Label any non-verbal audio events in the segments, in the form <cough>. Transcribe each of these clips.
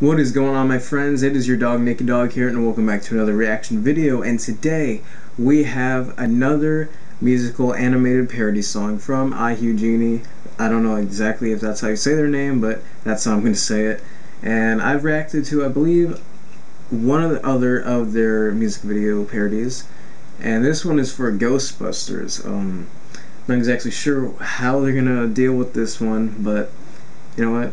What is going on my friends? It is your dog Nickadoug here and welcome back to another reaction video and today we have another musical animated parody song from iHughGenie. I don't know exactly if that's how you say their name but that's how I'm going to say it and I've reacted to I believe one of the other of their music video parodies and this one is for Ghostbusters. Um, not exactly sure how they're gonna deal with this one but you know what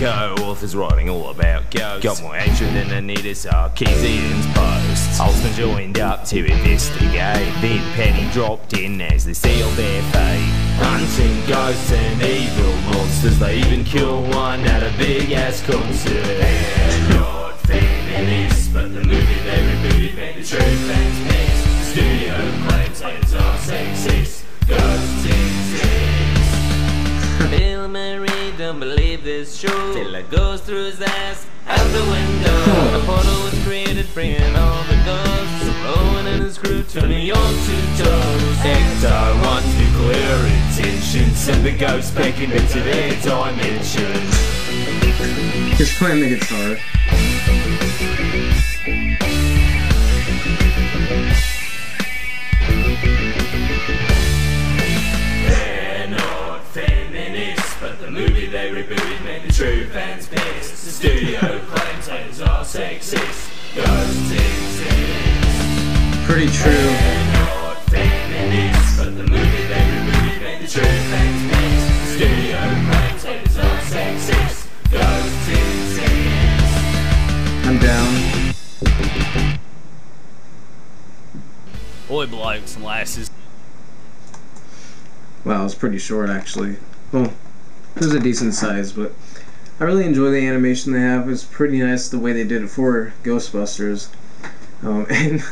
exist. Two co-authors writing all about ghosts. Got more action than Anita Sarkeesian's posts. Holtzman joined up to investigate. Then Penny dropped in as they sealed their fate. Hunting ghosts and evil monsters. They even kill one at a big ass concert. Not feminists, but the Murray don't believe this show till it goes through his ass out the window. A portal was created, bringing all the ghosts. Rowan and his crew turning on two toes. Ecto wants nuclear intention, send the ghosts back into their dimension. He's playing the guitar. The movie they rebooted made the true fans pissed. The studio claims haters are sexist. Ghosts exist. Pretty true. They're not feminists, but the movie they rebooted made the true fans pissed. The studio claims haters are sexist. Ghosts exist. I'm down. Boy, blokes and lasses. Wow, it's pretty short actually. Well, it was a decent size, but I really enjoy the animation they have. It's pretty nice the way they did it for Ghostbusters. Um, <laughs> and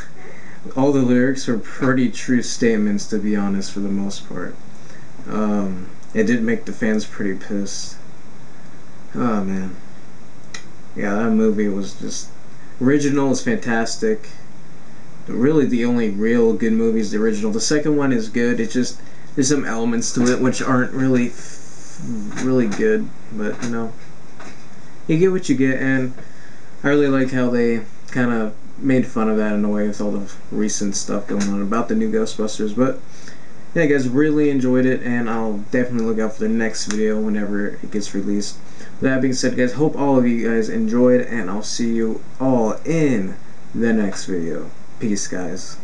all the lyrics are pretty true statements, to be honest, for the most part. Um, it did make the fans pretty pissed. Oh man. Yeah, that movie was just original is fantastic. Really, the only real good movie is the original. The second one is good. It just there's some elements to it which aren't really really good, but you know, you get what you get, and I really like how they kind of made fun of that in a way with all the recent stuff going on about the new Ghostbusters. But yeah, guys, really enjoyed it, and I'll definitely look out for the next video whenever it gets released. With that being said, guys, hope all of you guys enjoyed, and I'll see you all in the next video. Peace, guys.